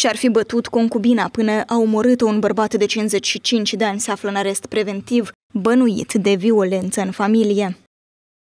și-ar fi bătut concubina până a omorât un bărbat de 55 de ani se află în arest preventiv, bănuit de violență în familie.